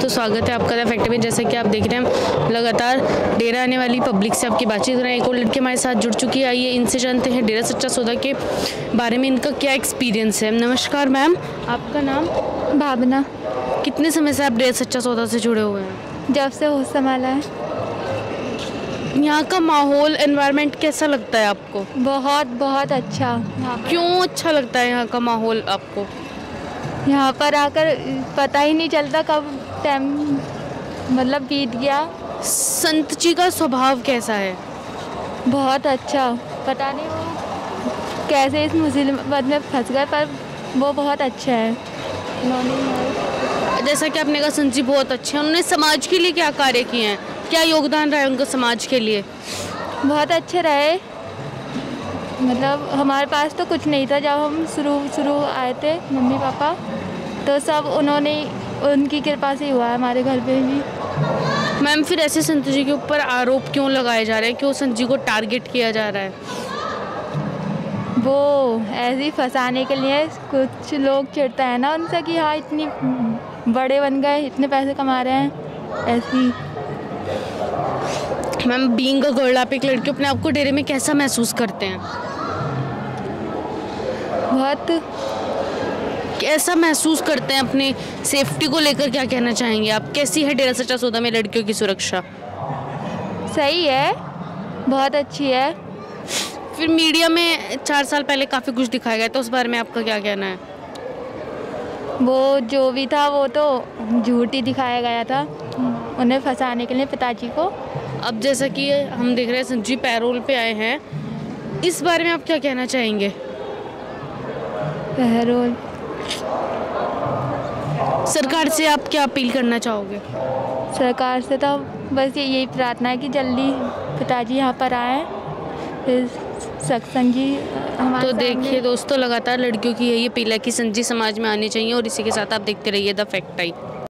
तो स्वागत है आपका द फैक्ट्री में। जैसे कि आप देख रहे हैं लगातार डेरा आने वाली पब्लिक से आपकी बातचीत हो रही है। एक और लड़की हमारे साथ जुड़ चुकी है आइए इनसे जानते हैं डेरा सच्चा सौदा के बारे में इनका क्या एक्सपीरियंस है। नमस्कार मैम आपका नाम? भावना। कितने समय से आप डेरा सच्चा सौदा से जुड़े हुए हैं? जब से हो संभाला है। यहाँ का माहौल एनवायरनमेंट कैसा लगता है आपको? बहुत बहुत अच्छा। क्यों अच्छा लगता है यहाँ का माहौल आपको? यहाँ पर आकर पता ही नहीं चलता कब टाइम मतलब बीत गया। संत जी का स्वभाव कैसा है? बहुत अच्छा। पता नहीं वो कैसे इस मुसीबत में फंस गए पर वो बहुत अच्छा है। उन्होंने जैसा कि आपने कहा संत जी बहुत अच्छे हैं। उन्होंने समाज के लिए क्या कार्य किए हैं? क्या योगदान रहा है उनका समाज के लिए? बहुत अच्छे रहे। मतलब हमारे पास तो कुछ नहीं था। जब हम शुरू शुरू आए थे मम्मी पापा तो सब उन्होंने उनकी कृपा से ही हुआ है हमारे घर पे भी। मैम फिर ऐसे संत जी के ऊपर आरोप क्यों लगाए जा रहे हैं क्यों संत जी को टारगेट किया जा रहा है? वो ऐसे ही फंसाने के लिए कुछ लोग चिढ़ता है ना उनसे कि हाँ इतनी बड़े बन गए इतने पैसे कमा रहे हैं ऐसी। मैम बींग गर्ल आप एक लड़की अपने आप को डेरे में कैसा महसूस करते हैं? बहुत कैसा महसूस करते हैं अपने सेफ्टी को लेकर क्या कहना चाहेंगे आप? कैसी है डेरा सच्चा सौदा में लड़कियों की सुरक्षा? सही है बहुत अच्छी है। फिर मीडिया में चार साल पहले काफ़ी कुछ दिखाया गया था उस बारे में आपका क्या कहना है? वो जो भी था वो तो झूठ ही दिखाया गया था उन्हें फंसाने के लिए पिताजी को। अब जैसा कि हम देख रहे हैं जी पैरोल पे आए हैं इस बारे में आप क्या कहना चाहेंगे? बहरोल सरकार से आप क्या अपील करना चाहोगे? सरकार से तो बस ये यही प्रार्थना है कि जल्दी पिताजी यहाँ पर आए। फिर सत्संग जी तो देखिए दोस्तों लगातार लड़कियों की यही अपील है कि संजी समाज में आनी चाहिए और इसी के साथ आप देखते रहिए द फैक्ट आई